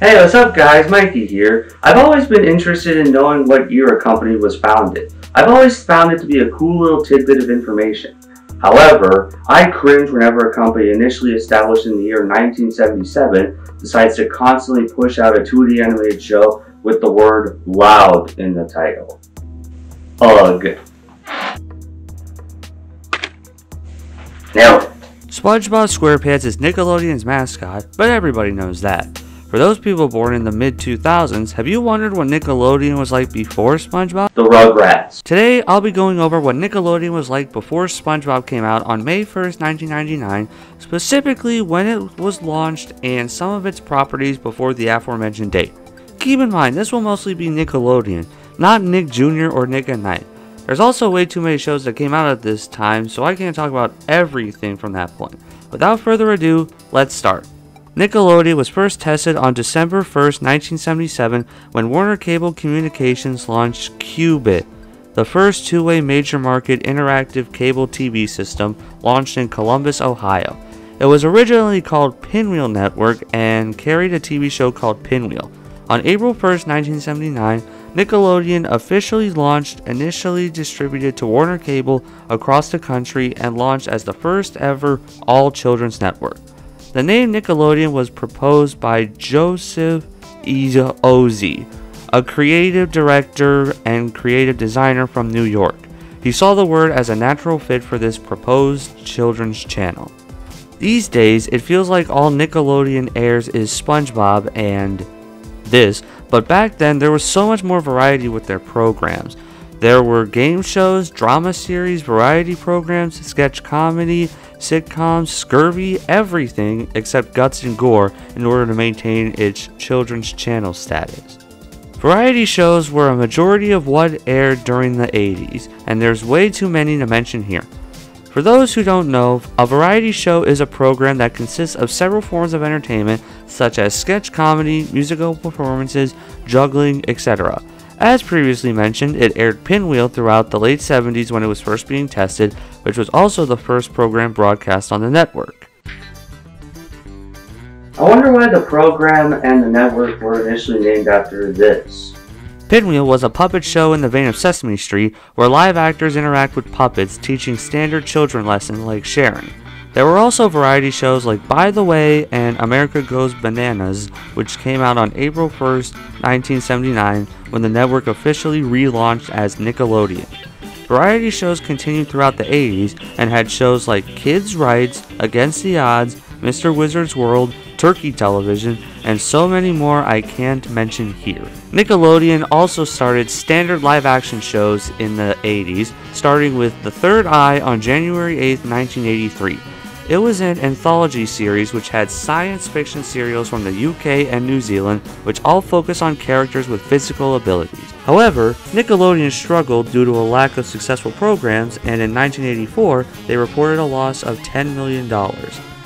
Hey, what's up guys? Mikey here. I've always been interested in knowing what year a company was founded. I've always found it to be a cool little tidbit of information. However, I cringe whenever a company initially established in the year 1977 decides to constantly push out a 2D animated show with the word loud in the title. Ugh. Nailed it. SpongeBob SquarePants is Nickelodeon's mascot, but everybody knows that. For those people born in the mid 2000s, have you wondered what Nickelodeon was like before SpongeBob? The Rugrats. Today, I'll be going over what Nickelodeon was like before SpongeBob came out on May 1st, 1999, specifically when it was launched and some of its properties before the aforementioned date. Keep in mind, this will mostly be Nickelodeon, not Nick Jr. or Nick at Night. There's also way too many shows that came out at this time, so I can't talk about everything from that point. Without further ado, let's start. Nickelodeon was first tested on December 1, 1977, when Warner Cable Communications launched Qbit, the first two way major market interactive cable TV system launched in Columbus, Ohio. It was originally called Pinwheel Network and carried a TV show called Pinwheel. On April 1, 1979, Nickelodeon officially launched, initially distributed to Warner Cable across the country, and launched as the first ever all children's network. The name Nickelodeon was proposed by Joseph Iozzi, a creative director and creative designer from New York. He saw the word as a natural fit for this proposed children's channel. These days, it feels like all Nickelodeon airs is SpongeBob and this, but back then there was so much more variety with their programs. There were game shows, drama series, variety programs, sketch comedy, sitcoms, scurvy, everything except guts and gore in order to maintain its children's channel status. Variety shows were a majority of what aired during the 80s, and there's way too many to mention here. For those who don't know, a variety show is a program that consists of several forms of entertainment, such as sketch comedy, musical performances, juggling, etc. As previously mentioned, it aired Pinwheel throughout the late 70s when it was first being tested, which was also the first program broadcast on the network. I wonder why the program and the network were initially named after this. Pinwheel was a puppet show in the vein of Sesame Street, where live actors interact with puppets, teaching standard children lessons like Sharon. There were also variety shows like By the Way and America Goes Bananas, which came out on April 1st, 1979, when the network officially relaunched as Nickelodeon. Variety shows continued throughout the 80s and had shows like Kids' Writes, Against the Odds, Mr. Wizard's World, Turkey Television, and so many more I can't mention here. Nickelodeon also started standard live action shows in the 80s, starting with The Third Eye on January 8, 1983. It was an anthology series which had science fiction serials from the UK and New Zealand, which all focus on characters with physical abilities. However, Nickelodeon struggled due to a lack of successful programs, and in 1984, they reported a loss of $10 million.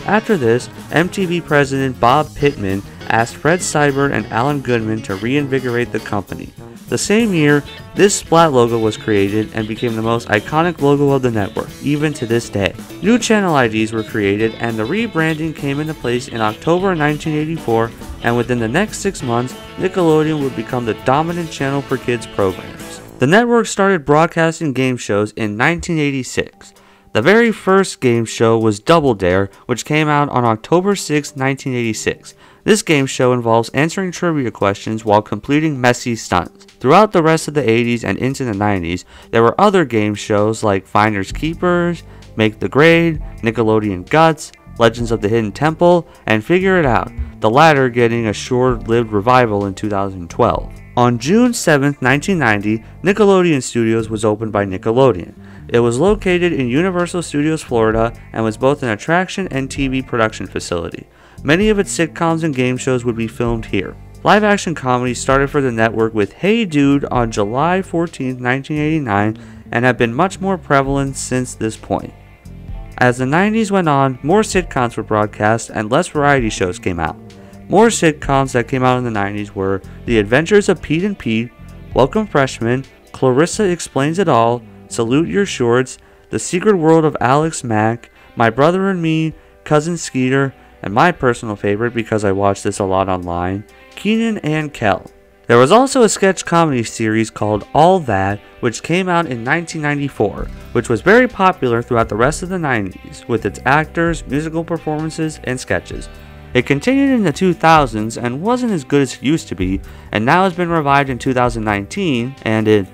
After this, MTV president Bob Pittman asked Fred Seibert and Alan Goodman to reinvigorate the company. The same year, this Splat logo was created and became the most iconic logo of the network, even to this day. New channel IDs were created and the rebranding came into place in October 1984 and within the next six months, Nickelodeon would become the dominant channel for kids programs. The network started broadcasting game shows in 1986. The very first game show was Double Dare, which came out on October 6, 1986. This game show involves answering trivia questions while completing messy stunts. Throughout the rest of the 80s and into the 90s, there were other game shows like Finders Keepers, Make the Grade, Nickelodeon Guts, Legends of the Hidden Temple, and Figure It Out, the latter getting a short lived revival in 2012. On June 7, 1990, Nickelodeon Studios was opened by Nickelodeon. It was located in Universal Studios, Florida, and was both an attraction and TV production facility. Many of its sitcoms and game shows would be filmed here. Live action comedies started for the network with Hey Dude on July 14, 1989, and have been much more prevalent since this point. As the 90s went on, more sitcoms were broadcast and less variety shows came out. More sitcoms that came out in the 90s were The Adventures of Pete and Pete, Welcome Freshmen, Clarissa Explains It All, Salute Your Shorts, The Secret World of Alex Mack, My Brother and Me, Cousin Skeeter, and my personal favorite because I watch this a lot online, Kenan and Kel. There was also a sketch comedy series called All That, which came out in 1994, which was very popular throughout the rest of the 90s with its actors, musical performances, and sketches. It continued in the 2000s and wasn't as good as it used to be, and now has been revived in 2019, and it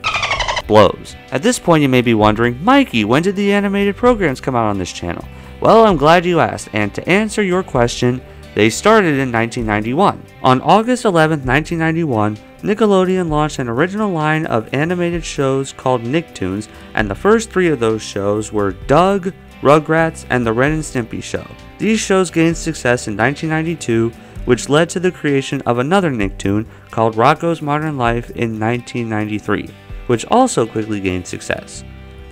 blows. At this point, you may be wondering, Mikey, when did the animated programs come out on this channel? Well, I'm glad you asked, and to answer your question, they started in 1991. On August 11, 1991, Nickelodeon launched an original line of animated shows called Nicktoons, and the first three of those shows were Doug, Rugrats, and The Ren and Stimpy Show. These shows gained success in 1992, which led to the creation of another Nicktoon called Rocko's Modern Life in 1993, which also quickly gained success.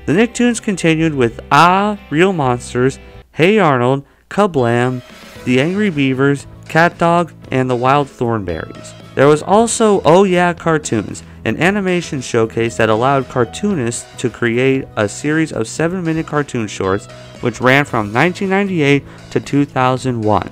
The Nicktoons continued with Ah, Real Monsters, Hey Arnold, Kablam, The Angry Beavers, Cat Dog, and The Wild Thornberrys. There was also Oh Yeah Cartoons, an animation showcase that allowed cartoonists to create a series of 7 minute cartoon shorts which ran from 1998 to 2001.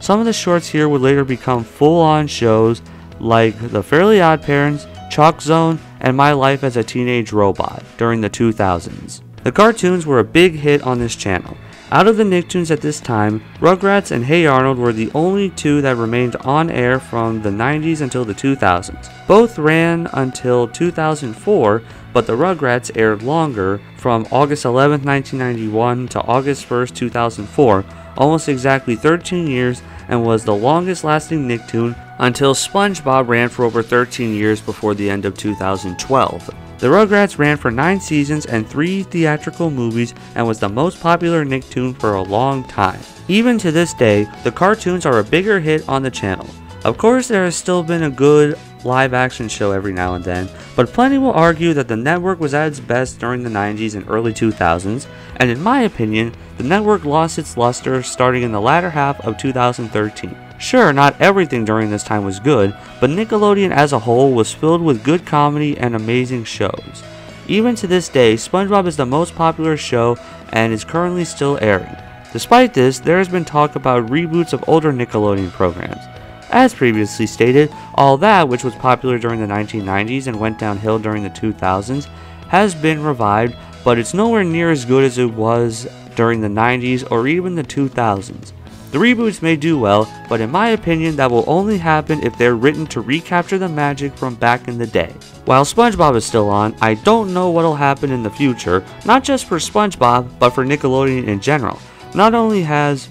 Some of the shorts here would later become full on shows like The Fairly Odd Parents, Chalk Zone, and My Life as a Teenage Robot during the 2000s. The cartoons were a big hit on this channel. Out of the Nicktoons at this time, Rugrats and Hey Arnold were the only two that remained on air from the 90s until the 2000s. Both ran until 2004, but the Rugrats aired longer from August 11, 1991 to August 1, 2004, almost exactly 13 years, and was the longest lasting Nicktoon until SpongeBob ran for over 13 years before the end of 2012. The Rugrats ran for 9 seasons and 3 theatrical movies and was the most popular Nicktoon for a long time. Even to this day, the cartoons are a bigger hit on the channel. Of course, there has still been a good live action show every now and then, but plenty will argue that the network was at its best during the 90s and early 2000s, and in my opinion, the network lost its luster starting in the latter half of 2013. Sure, not everything during this time was good, but Nickelodeon as a whole was filled with good comedy and amazing shows. Even to this day, SpongeBob is the most popular show and is currently still airing. Despite this, there has been talk about reboots of older Nickelodeon programs. As previously stated, All That, which was popular during the 1990s and went downhill during the 2000s, has been revived, but it's nowhere near as good as it was during the 90s or even the 2000s. The reboots may do well, but in my opinion, that will only happen if they're written to recapture the magic from back in the day. While SpongeBob is still on, I don't know what'll happen in the future, not just for SpongeBob, but for Nickelodeon in general. Not only has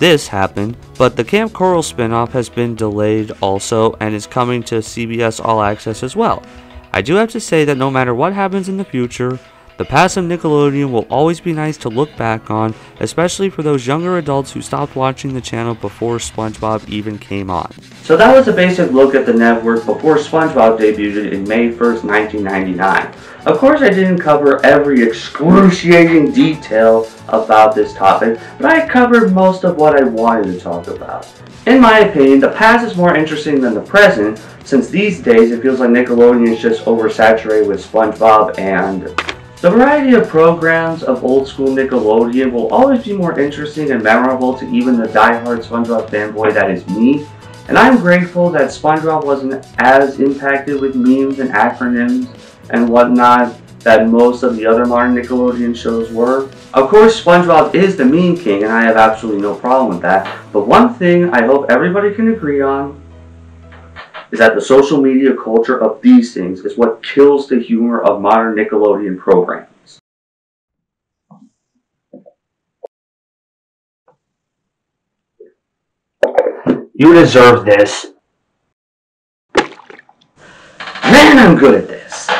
this happened, but the Kamp Koral spin-off has been delayed also and is coming to CBS All Access as well. I do have to say that no matter what happens in the future, the past of Nickelodeon will always be nice to look back on, especially for those younger adults who stopped watching the channel before SpongeBob even came on. So that was a basic look at the network before SpongeBob debuted in May 1st, 1999. Of course I didn't cover every excruciating detail about this topic, but I covered most of what I wanted to talk about. In my opinion, the past is more interesting than the present, since these days it feels like Nickelodeon is just oversaturated with SpongeBob and the variety of programs of old school Nickelodeon will always be more interesting and memorable to even the die-hard SpongeBob fanboy that is me, and I'm grateful that SpongeBob wasn't as impacted with memes and acronyms and whatnot that most of the other modern Nickelodeon shows were. Of course, SpongeBob is the meme king, and I have absolutely no problem with that, but one thing I hope everybody can agree on is that the social media culture of these things is what kills the humor of modern Nickelodeon programs. You deserve this. Man, I'm good at this.